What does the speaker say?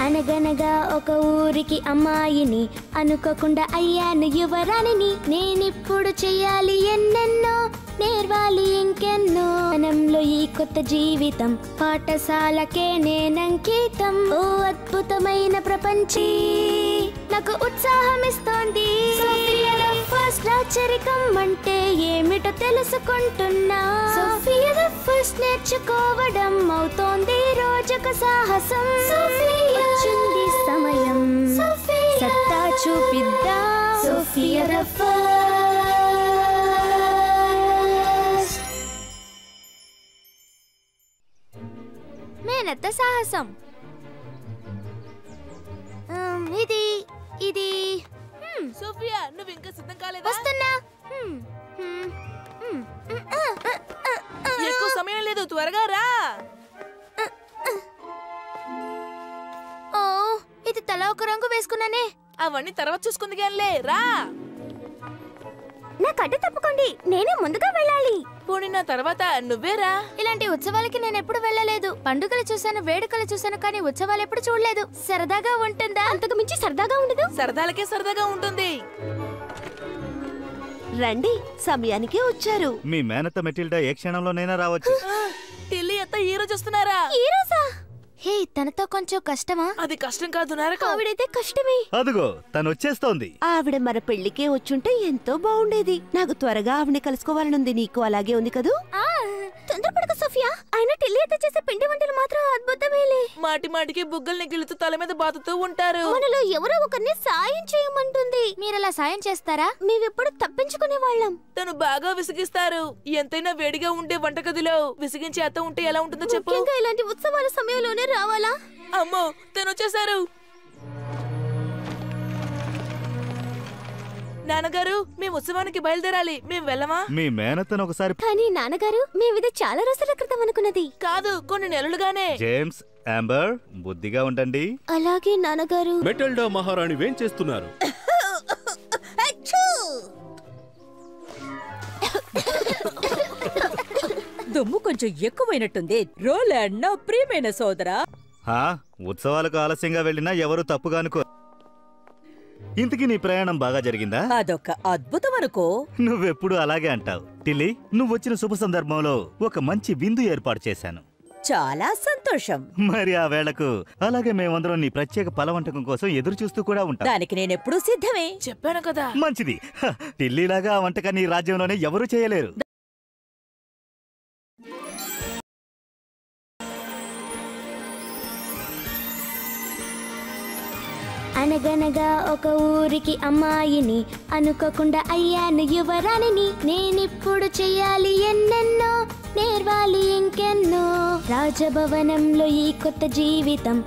అనగనగా ఒక ఊరికి అమ్మాయిని అనుకోకుండా అయ్యాను యువరాణిని. నేనిప్పుడు చెయ్యాలి ఎన్నెన్నో నేర్వాలి ఇంకెన్నో. మనంలో ఈ కొత్త జీవితం పాఠశాలకే నేనంకితం ఓ అద్భుతమైన ప్రపంచీ నాకు ఉత్సాహం ఇస్తోంది ఫస్ట్ రాచరికం అంటే ఏమిటో తెలుసుకుంటున్నా. ఫస్ట్ నేర్చుకోవడం అవుతోంది రోజొక సాహసం. చూపిద్దాం. Sophia the first. మేనత్త సాహసం. ఉమ్, ఇది ఇది. హ్మ్, సోఫియా నువ్వు ఇంకా సిద్ధం కాలేదా? వస్తున్నా. ఎక్కువ సమయం లేదు త్వరగా రా. ఓ ఇది తల ఒక రంగు వేసుకున్నానే. అవన్నీ తర్వాత చూసుకుంది గానిలే రా. నా కట్టు తప్పుకోండి నేనే ముందుగా వెళ్ళాలి. పోనీ నా తర్వాత నువ్వే రా. ఇలాంటి ఉత్సవాలకి నేను ఎప్పుడు వెళ్ళలేదు. పండుగలు చూసాను వేడుకలు చూసాను కానీ ఉత్సవాలు ఎప్పుడు చూడలేదు. సరదాగా ఉంటుందా? అంతకు మించి సరదాగా ఉండదు. సరదాలకే సరదాగా ఉంటుంది. రండి సమయానికే వచ్చారు. మీ మేనత్త మెటిల్డా ఏ క్షణంలోనైనా రావచ్చు. అత్త ఈ రోజు వస్తున్నారా? ఈ రోజా హే తనతో కొంచెం కష్టమా? అది కష్టం కాదు నరకం. ఆవిడైతే కష్టమే. అదిగో తను వచ్చేస్తోంది ఆవిడ మన పెళ్ళికే వచ్చుంటే ఎంతో బాగుండేది నాకు త్వరగా ఆవిడని కలుసుకోవాలనుంది. నీకు అలాగే ఉంది కదూ? ఆ, తొందరపడక సోఫియా. ఆయన టిల్లి అయితే చేసే పిండి వంటలు మాత్రం అద్భుతమేలే. మాటి మాటికి బుగ్గల్ని గిలుతూ తల మీద బాతుతూ ఉంటారు. మనలో ఎవరో ఒకరిని సాయం చేయమంటుంది. మీరలా సాయం చేస్తారా? మేమెప్పుడు తప్పించుకునే వాళ్ళం. తను బాగా విసిగిస్తారు. ఎంతైనా వేడిగా ఉండే వంటగదిలో విసిగించే అత్త ఉంటే ఎలా ఉంటుందో చెప్పు. ఇలాంటి ఉత్సవాల సమయంలోనే రావాలా? అమ్మో తను వచ్చేసారు నాన్నగారు మేము ఉత్సవానికి బయలుదేరాలి. మేము వెళ్ళమా? మీ మేనత్తను ఒకసారి కానీ నాన్నగారు మేమిది చాలా రోజుల క్రితం అనుకున్నది. కాదు కొన్ని నెలలుగానే. జేమ్స్ అంబర్ బుద్ధిగా ఉండండి. అలాగే నాన్నగారు. మెటల్డా మహారాణి వేం చేస్తున్నారు? దుమ్ము కొంచెం ఎక్కువైనట్టుంది. రోలాండ్ నా ప్రియమైన సోదరా. హా ఉత్సవాలకు ఆలస్యంగా వెళ్ళినా ఎవరు తప్పుగా అనుకో ఇంతకీ నీ ప్రయాణం బాగా జరిగిందా? అదొక అద్భుతం అనుకో. నువ్వెప్పుడు అలాగే అంటావు. టిల్లీ నువ్వు వచ్చిన శుభ సందర్భంలో ఒక మంచి విందు ఏర్పాటు చేశాను. చాలా సంతోషం. మరి ఆ వేళకు అలాగే మేమందరం నీ ప్రత్యేక పలవంటకం కోసం ఎదురు చూస్తూ కూడా ఉంటాం. దానికి నేనెప్పుడూ సిద్ధమే. చెప్పాను కదా. మంచిది. టిల్లీలాగా ఆ వంటకాన్ని ఈ రాజ్యంలోనే ఎవరూ చేయలేరు. అనగనగా ఒక ఊరికి అమ్మాయిని అనుకోకుండా అయ్యాను యువరాణిని. నేనిప్పుడు చెయ్యాలి ఎన్నెన్నో నేర్వాలి ఇంకెన్నో. రాజభవనంలో ఈ కొత్త జీవితం